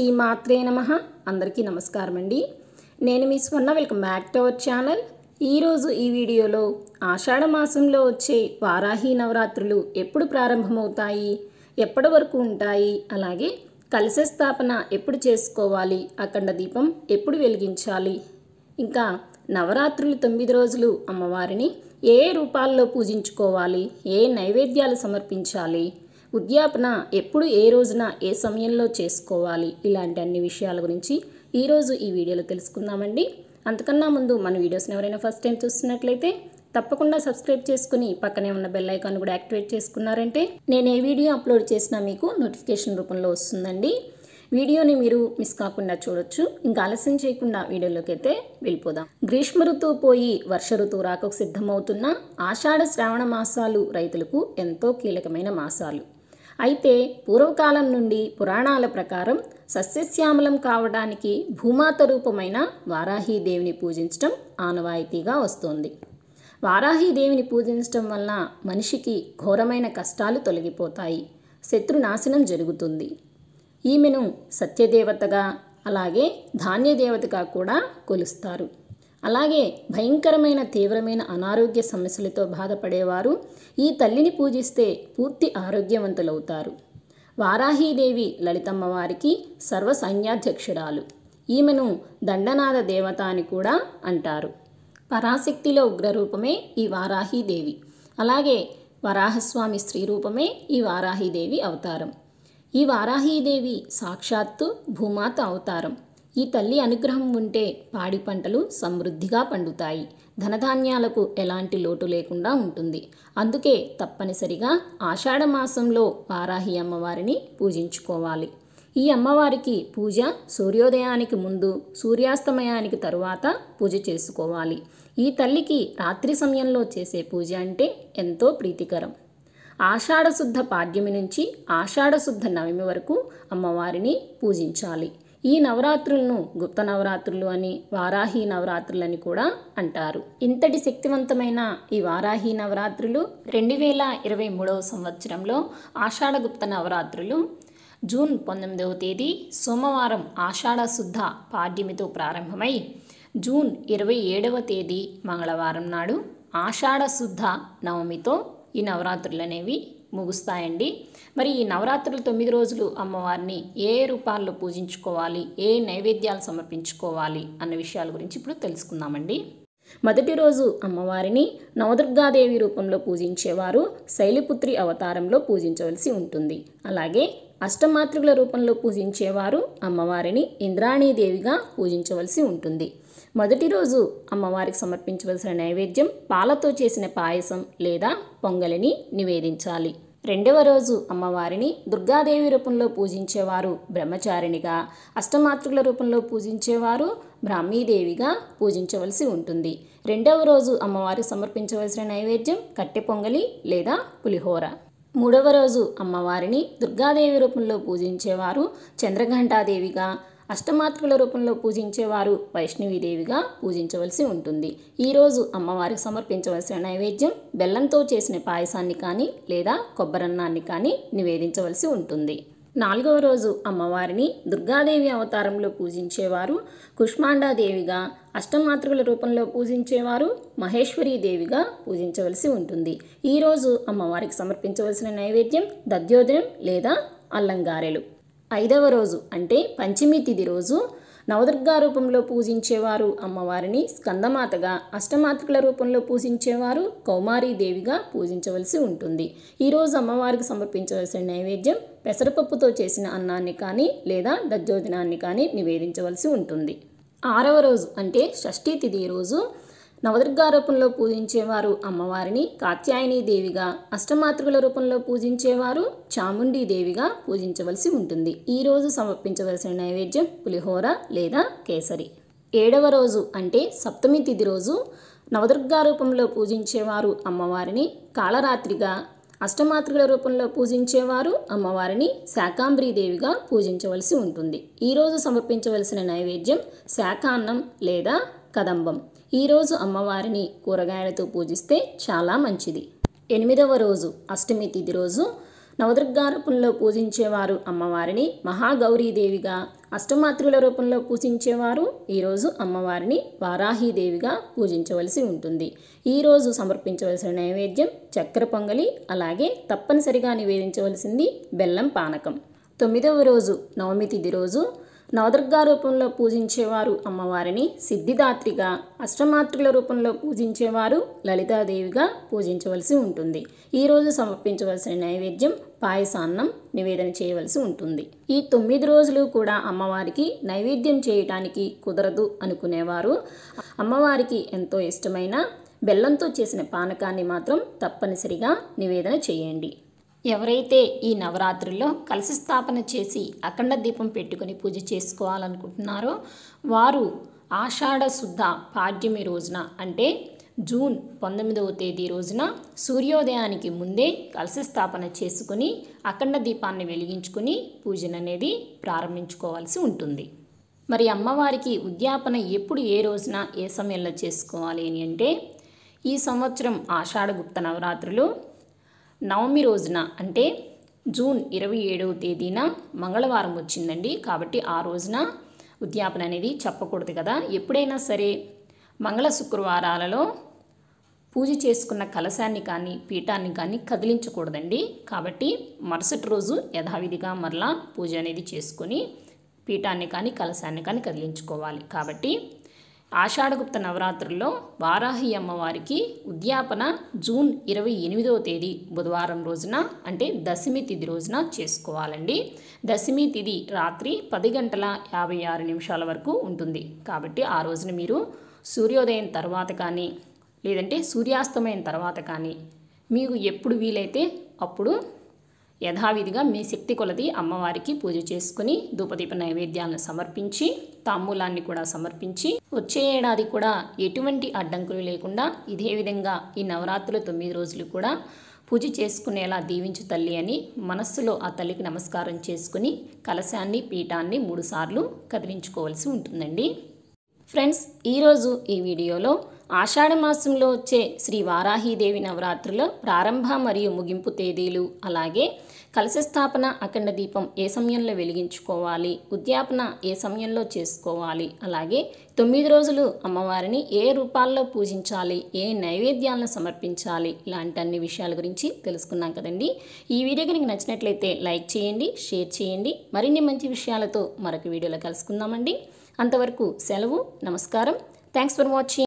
శ్రీమాత్రే నమ. అందరికీ నమస్కారం అండి నేను మీ Swarna welcome back to our channel. ఈరోజు ఈ వీడియోలో ఆషాఢ మాసంలో వచ్చే వారాహి నవరాత్రులు ఎప్పుడు ప్రారంభమవుతాయి ఎప్పటి వరకు ఉంటాయి అలాగే కలశ స్థాపన ఎప్పుడు చేసుకోవాలి అఖండ దీపం ఎప్పుడు వెలిగించాలి ఇంకా నవరాత్రులు తొమ్మిది రోజులు అమ్మవారిని ఏ రూపాల్లో పూజించుకోవాలి ఏ నైవేద్యాలు సమర్పించాలి ఉద్యాపన ఎప్పుడు ఏ రోజున ఏ సమయంలో చేసుకోవాలి? ఇలాంటి అన్ని విషయాల గురించి ఈరోజు ఈ వీడియోలో తెలుసుకుందామండి. అంతకన్నా ముందు మన వీడియోస్ని ఎవరైనా ఫస్ట్ టైం చూస్తున్నట్లయితే తప్పకుండా సబ్స్క్రైబ్ చేసుకుని పక్కనే ఉన్న బెల్ ఐకాన్ కూడా యాక్టివేట్ చేసుకున్నారంటే నేను ఏ వీడియో అప్లోడ్ చేసినా మీకు నోటిఫికేషన్ రూపంలో వస్తుందండి. వీడియోని మీరు మిస్ కాకుండా చూడొచ్చు. ఇంకా ఆలస్యం చేయకుండా వీడియోలోకి అయితే వెళ్ళిపోదాం. గ్రీష్మ ఋతువు పోయి వర్ష ఋతువు రాకకు సిద్ధమవుతున్న ఆషాఢ శ్రావణ మాసాలు రైతులకు ఎంతో కీలకమైన మాసాలు. అయితే పూర్వకాలం నుండి పురాణాల ప్రకారం సస్యశ్యామలం కావడానికి భూమాత రూపమైన వారాహీదేవిని పూజించడం ఆనవాయితీగా వస్తోంది. వారాహీదేవిని పూజించడం వలన మనిషికి ఘోరమైన కష్టాలు తొలగిపోతాయి. శత్రునాశనం జరుగుతుంది. ఈమెను సత్యదేవతగా అలాగే ధాన్యదేవతగా కూడా కొలుస్తారు. అలాగే భయంకరమైన తీవ్రమైన అనారోగ్య సమస్యలతో బాధపడేవారు ఈ తల్లిని పూజిస్తే పూర్తి ఆరోగ్యవంతులవుతారు. వారాహీదేవి లలితమ్మ వారికి సర్వ సైన్యాధ్యక్షురాలు ఈమెను దండనాద దేవత అని కూడా అంటారు. పరాశక్తిలో ఉగ్రరూపమే ఈ వారాహీదేవి. అలాగే వరాహస్వామి స్త్రీ రూపమే ఈ వారాహీదేవి అవతారం. ఈ వారాహీదేవి సాక్షాత్తు భూమాత అవతారం. ఈ తల్లి అనుగ్రహం ఉంటే పాడి పంటలు సమృద్ధిగా పండుతాయి. ధనధాన్యాలకు ఎలాంటి లోటు లేకుండా ఉంటుంది. అందుకే తప్పనిసరిగా ఆషాఢ మాసంలో వారాహి అమ్మవారిని పూజించుకోవాలి. ఈ అమ్మవారికి పూజ సూర్యోదయానికి ముందు సూర్యాస్తమయానికి తరువాత పూజ చేసుకోవాలి. ఈ తల్లికి రాత్రి సమయంలో చేసే పూజ అంటే ఎంతో ప్రీతికరం. ఆషాఢశుద్ధ పాడ్యమి నుంచి ఆషాఢశుద్ధ నవమి వరకు అమ్మవారిని పూజించాలి. ఈ నవరాత్రులను గుప్త నవరాత్రులు అని వారాహి నవరాత్రులు అని కూడా అంటారు. ఇంతటి శక్తివంతమైన ఈ వారాహి నవరాత్రులు రెండు వేల ఇరవై మూడవ సంవత్సరంలో ఆషాఢగుప్త నవరాత్రులు జూన్ పంతొమ్మిదవ తేదీ సోమవారం ఆషాఢ శుద్ధ పాడ్యమితో ప్రారంభమై జూన్ ఇరవై ఏడవ తేదీ మంగళవారం నాడు ఆషాఢ శుద్ధ నవమితో ఈ నవరాత్రులు అనేవి ముగుస్తాయండి. మరి ఈ నవరాత్రులు తొమ్మిది రోజులు అమ్మవారిని ఏ రూపాల్లో పూజించుకోవాలి? ఏ నైవేద్యాలు సమర్పించుకోవాలి? అన్న విషయాల గురించి ఇప్పుడు తెలుసుకుందామండి. మొదటి రోజు అమ్మవారిని నవదుర్గాదేవి రూపంలో పూజించేవారు శైలిపుత్రి అవతారంలో పూజించవలసి ఉంటుంది. అలాగే అష్టమాతృకుల రూపంలో పూజించేవారు అమ్మవారిని ఇంద్రాణీదేవిగా పూజించవలసి ఉంటుంది. మొదటి రోజు అమ్మవారికి సమర్పించవలసిన నైవేద్యం పాలతో చేసిన పాయసం లేదా పొంగలిని నివేదించాలి. రెండవ రోజు అమ్మవారిని దుర్గాదేవి రూపంలో పూజించేవారు బ్రహ్మచారిణిగా అష్టమాతృకుల రూపంలో పూజించేవారు బ్రాహ్మీదేవిగా పూజించవలసి ఉంటుంది. రెండవ రోజు అమ్మవారికి సమర్పించవలసిన నైవేద్యం కట్టె పొంగలి లేదా పులిహోర. మూడవ రోజు అమ్మవారిని దుర్గాదేవి రూపంలో పూజించేవారు చంద్రఘంటాదేవిగా అష్టమాతృకుల రూపంలో పూజించేవారు వైష్ణవీదేవిగా పూజించవలసి ఉంటుంది. ఈరోజు అమ్మవారికి సమర్పించవలసిన నైవేద్యం బెల్లంతో చేసిన పాయసాన్ని కానీ లేదా కొబ్బరన్నాన్ని కానీ నివేదించవలసి ఉంటుంది. నాలుగవ రోజు అమ్మవారిని దుర్గాదేవి అవతారంలో పూజించేవారు కుష్మాండాదేవిగా అష్టమాతృకుల రూపంలో పూజించేవారు మహేశ్వరీదేవిగా పూజించవలసి ఉంటుంది. ఈరోజు అమ్మవారికి సమర్పించవలసిన నైవేద్యం దద్యోదనం లేదా అల్లంగారెలు. ఐదవ రోజు అంటే పంచమి తిథి రోజు నవదుర్గా రూపంలో పూజించేవారు అమ్మవారిని స్కందమాతగా అష్టమాతృకుల రూపంలో పూజించేవారు కౌమారీదేవిగా పూజించవలసి ఉంటుంది. ఈరోజు అమ్మవారికి సమర్పించవలసిన నైవేద్యం పెసరపప్పుతో చేసిన అన్నాన్ని కానీ లేదా దజ్జోదినాన్ని కానీ నివేదించవలసి ఉంటుంది. ఆరవ రోజు అంటే షష్ఠీ తిథి రోజు నవదుర్గా రూపంలో పూజించేవారు అమ్మవారిని కాత్యాయని దేవిగా అష్టమాతృకుల రూపంలో పూజించేవారు చాముండి దేవిగా పూజించవలసి ఉంటుంది. ఈరోజు సమర్పించవలసిన నైవేద్యం పులిహోర లేదా కేసరి. ఏడవ రోజు అంటే సప్తమి తిథి రోజు నవదుర్గా రూపంలో పూజించేవారు అమ్మవారిని కాళరాత్రిగా అష్టమాతృకుల రూపంలో పూజించేవారు అమ్మవారిని శాకాంబరీదేవిగా పూజించవలసి ఉంటుంది. ఈరోజు సమర్పించవలసిన నైవేద్యం శాఖాన్నం లేదా కదంబం. ఈరోజు అమ్మవారిని కూరగాయలతో పూజిస్తే చాలా మంచిది. ఎనిమిదవ రోజు అష్టమి తిథి రోజు నవదుర్గారూపంలో పూజించేవారు అమ్మవారిని మహాగౌరీదేవిగా అష్టమాతృల రూపంలో పూజించేవారు ఈరోజు అమ్మవారిని వారాహీదేవిగా పూజించవలసి ఉంటుంది. ఈరోజు సమర్పించవలసిన నైవేద్యం చక్కెర పొంగలి అలాగే తప్పనిసరిగా నివేదించవలసింది బెల్లం పానకం. తొమ్మిదవ రోజు నవమి తిథి రోజు నవదుర్గా రూపంలో పూజించేవారు అమ్మవారిని సిద్ధిదాత్రిగా అష్టమాతృల రూపంలో పూజించేవారు లలితాదేవిగా పూజించవలసి ఉంటుంది. ఈరోజు సమర్పించవలసిన నైవేద్యం పాయసాన్నం నివేదన చేయవలసి ఉంటుంది. ఈ తొమ్మిది రోజులు కూడా అమ్మవారికి నైవేద్యం చేయటానికి కుదరదు అనుకునేవారు. అమ్మవారికి ఎంతో ఇష్టమైన బెల్లంతో చేసిన పానకాన్ని మాత్రం తప్పనిసరిగా నివేదన చేయండి. ఎవరైతే ఈ నవరాత్రుల్లో కలశ స్థాపన చేసి అఖండ దీపం పెట్టుకుని పూజ చేసుకోవాలనుకుంటున్నారో వారు ఆషాఢ శుద్ధ పాడ్యమి రోజున అంటే జూన్ పంతొమ్మిదవ తేదీ రోజున సూర్యోదయానికి ముందే కలశ స్థాపన చేసుకుని అఖండ దీపాన్ని వెలిగించుకుని పూజను అనేది ప్రారంభించుకోవాల్సి ఉంటుంది. మరి అమ్మవారికి ఉద్యాపన ఎప్పుడు ఏ రోజున ఏ సమయంలో చేసుకోవాలి అని అంటే ఈ సంవత్సరం ఆషాఢ గుప్త నవరాత్రులు నవమి రోజున అంటే జూన్ ఇరవై ఏడవ తేదీన మంగళవారం వచ్చిందండి. కాబట్టి ఆ రోజున ఉద్యాపన అనేది చెప్పకూడదు కదా. ఎప్పుడైనా సరే మంగళ శుక్రవారాలలో పూజ చేసుకున్న కలశాన్ని కానీ పీఠాన్ని కానీ కదిలించకూడదండి. కాబట్టి మరుసటి రోజు యథావిధిగా మరలా పూజ అనేది చేసుకొని పీఠాన్ని కానీ కలశాన్ని కానీ కదిలించుకోవాలి. కాబట్టి ఆషాఢగుప్త నవరాత్రుల్లో వారాహి అమ్మవారికి ఉద్యాపన జూన్ ఇరవై ఎనిమిదవ తేదీ బుధవారం రోజున అంటే దశమి తిథి రోజున చేసుకోవాలండి. దశమి తిథి రాత్రి పది గంటల యాభై ఆరు నిమిషాల వరకు ఉంటుంది. కాబట్టి ఆ రోజున మీరు సూర్యోదయం తర్వాత కానీ లేదంటే సూర్యాస్తమయం తర్వాత కానీ మీకు ఎప్పుడు వీలైతే అప్పుడు యథావిధిగా మీ శక్తి కొలది అమ్మవారికి పూజ చేసుకుని ధూపదీప నైవేద్యాలను సమర్పించి తాంబూలాన్ని కూడా సమర్పించి వచ్చే ఏడాది కూడా ఎటువంటి అడ్డంకులు లేకుండా ఇదే విధంగా ఈ నవరాత్రుల తొమ్మిది రోజులు కూడా పూజ చేసుకునేలా దీవించు తల్లి అని మనస్సులో ఆ తల్లికి నమస్కారం చేసుకుని కలశాన్ని పీఠాన్ని మూడుసార్లు కదిలించుకోవాల్సి ఉంటుందండి. ఫ్రెండ్స్ ఈరోజు ఈ వీడియోలో ఆషాఢ మాసంలో వచ్చే శ్రీ వారాహీదేవి నవరాత్రుల ప్రారంభ మరియు ముగింపు తేదీలు అలాగే కలశ స్థాపన అఖండ దీపం ఏ సమయంలో వెలిగించుకోవాలి? ఉద్యాపన ఏ సమయంలో చేసుకోవాలి? అలాగే తొమ్మిది రోజులు అమ్మవారిని ఏ రూపాల్లో పూజించాలి? ఏ నైవేద్యాలను సమర్పించాలి? ఇలాంటి అన్ని విషయాల గురించి తెలుసుకున్నాం కదండి. ఈ వీడియో కనుక నచ్చినట్లయితే లైక్ చేయండి షేర్ చేయండి. మరిన్ని మంచి విషయాలతో మరొక వీడియోలో కలుసుకుందామండి. అంతవరకు సెలవు నమస్కారం. Thanks for watching